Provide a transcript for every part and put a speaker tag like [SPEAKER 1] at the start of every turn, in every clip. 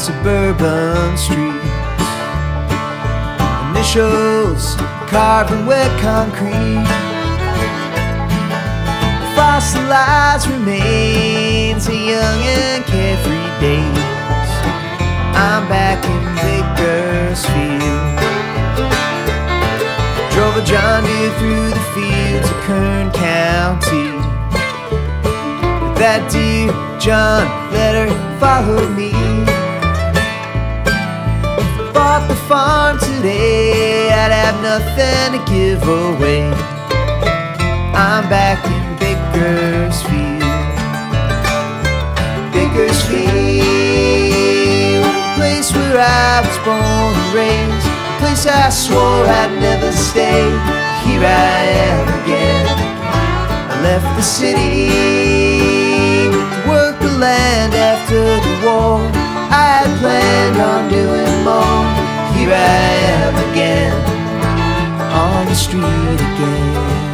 [SPEAKER 1] suburban streets. Initials carved in wet concrete. Fossilized remains of young and carefree days. I'm back in Bakersfield. Drove a John Deere through the fields of Kern County. That dear John letter followed me. Farm today, I'd have nothing to give away. I'm back in Bakersfield. Bakersfield, place where I was born and raised, place I swore I'd never stay. Here I am again. I left the city to work the land after the war. I am again, on the street again.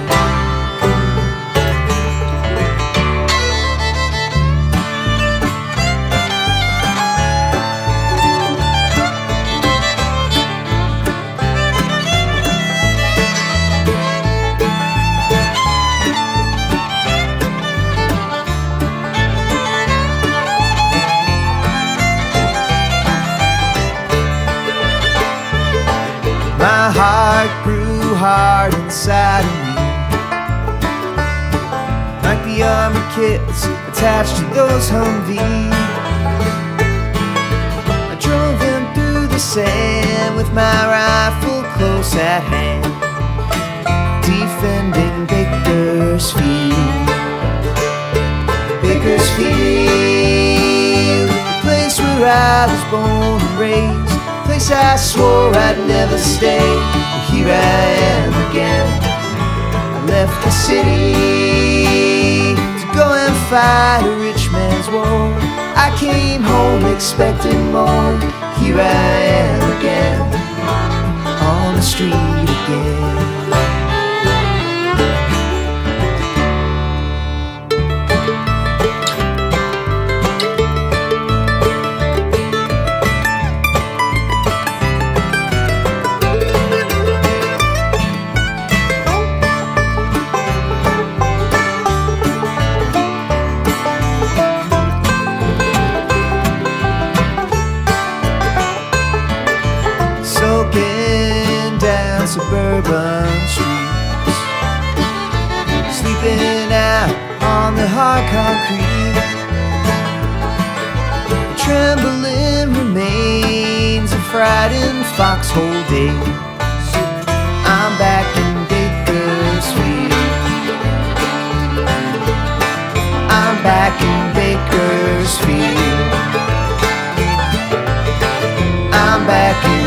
[SPEAKER 1] Heart grew hard inside of me Like the army kits attached to those Humvees I drove them through the sand with my rifle close at hand Defending Bakersfield Bakersfield The place where I was born and raised place I swore I'd never stay. Here I am again. I left the city to go and fight a rich man's war. I came home expecting more. Here I am again, on the street sleeping out on the hard concrete. The trembling remains of frightened foxhole days. I'm back in Bakersfield. I'm back in Bakersfield. I'm back in